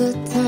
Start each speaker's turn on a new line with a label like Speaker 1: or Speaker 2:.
Speaker 1: the time